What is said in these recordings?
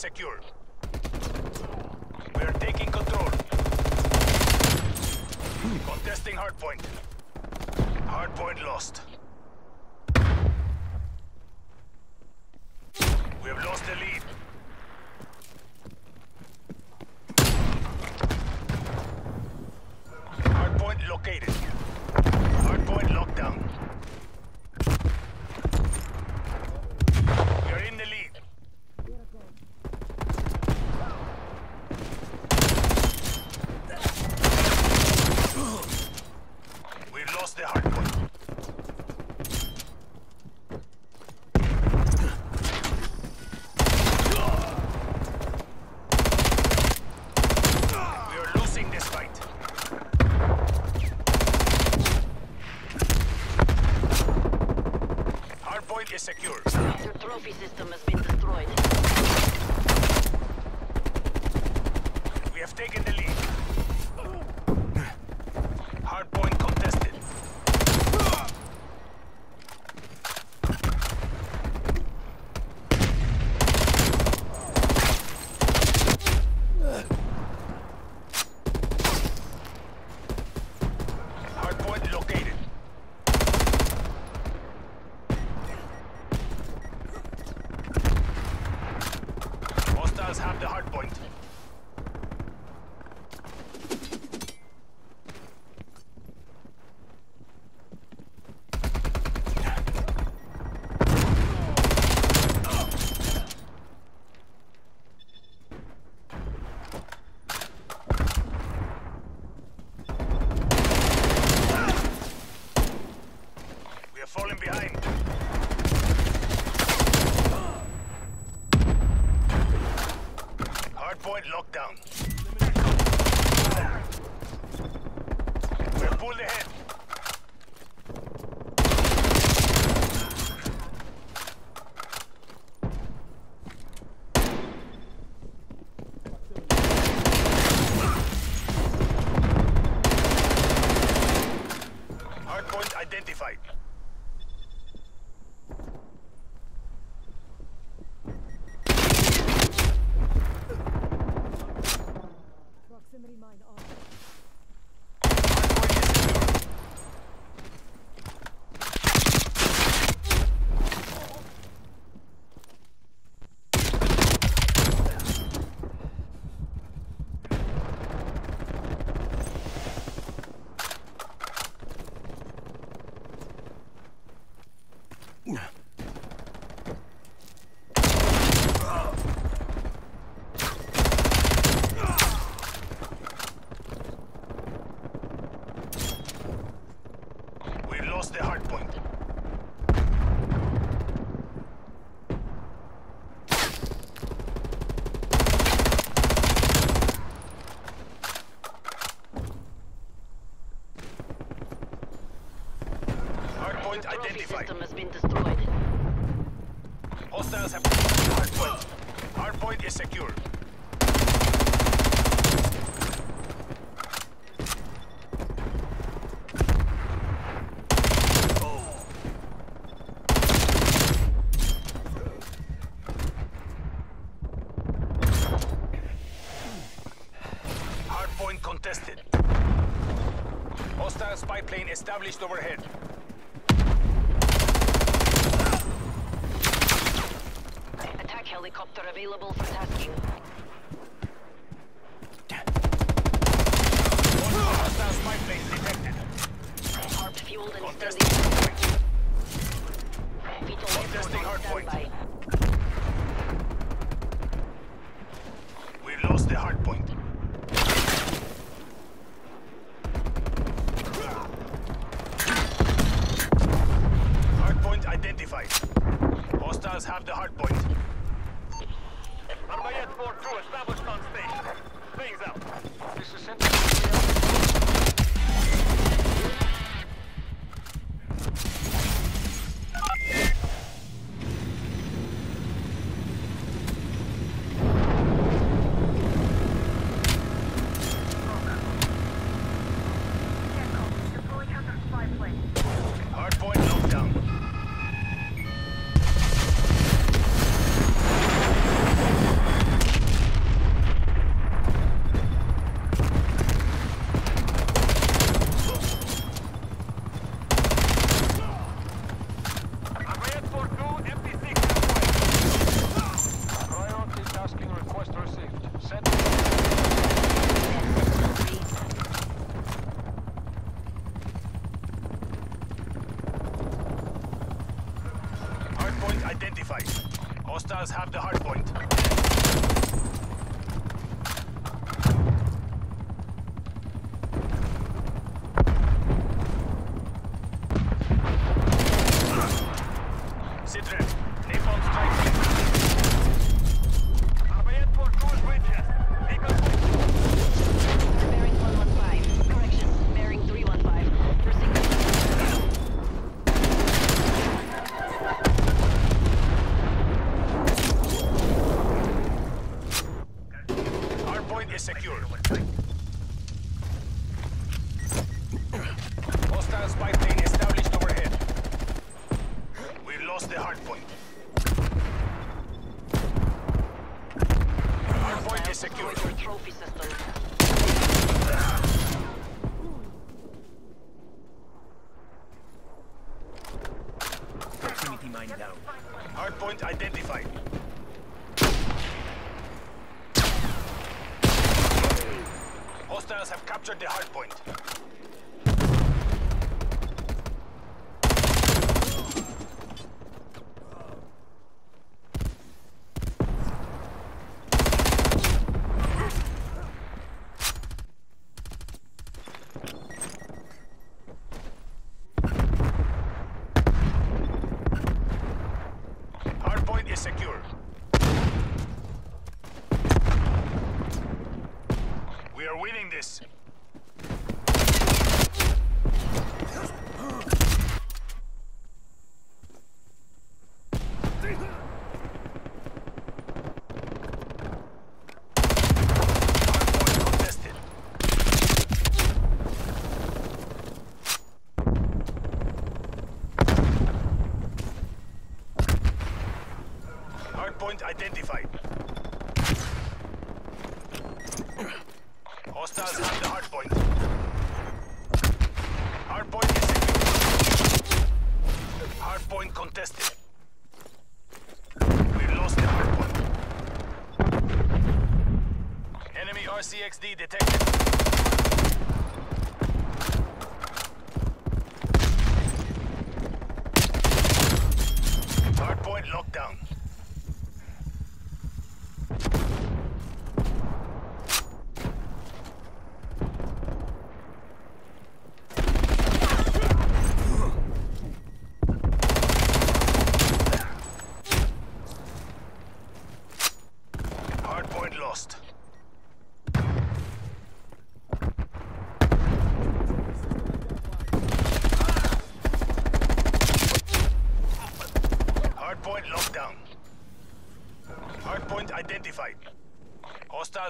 secure. Checkpoint is secure. Your trophy system has been destroyed. We have taken the lead. We're pulling ahead. Almost overhead. Attack helicopter available for tasking. Hostile spy We lost the hard point. Hardpoint identified. Hostiles have the hardpoint. Hostiles have captured the hardpoint. this. contested. We lost the hardpoint. Enemy RCXD detected.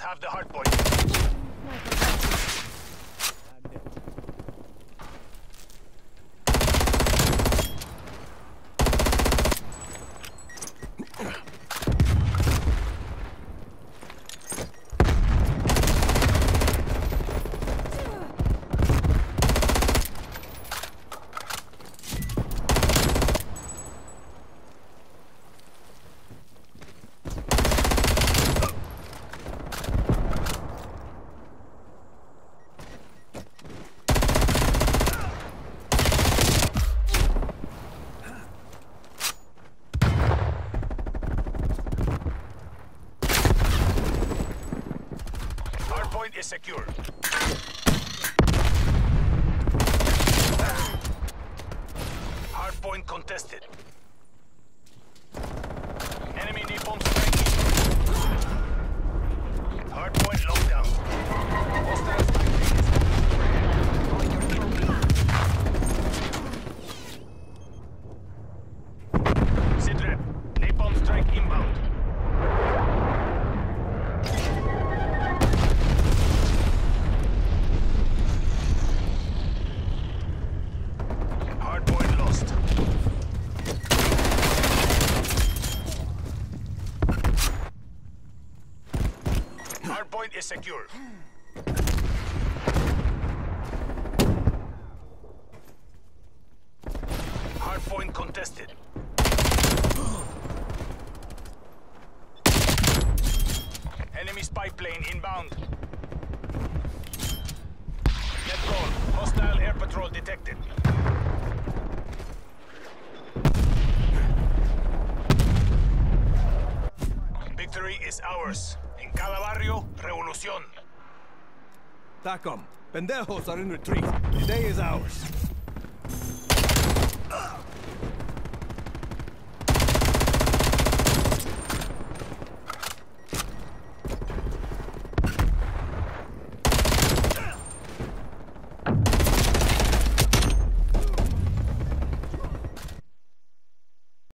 have the hard point. secure. is secure. Hardpoint contested. Enemy spy plane inbound. Net call. Hostile air patrol detected. Victory is ours. In Calabarrio, revolución. TACOM, pendejos are in retreat. The day is ours.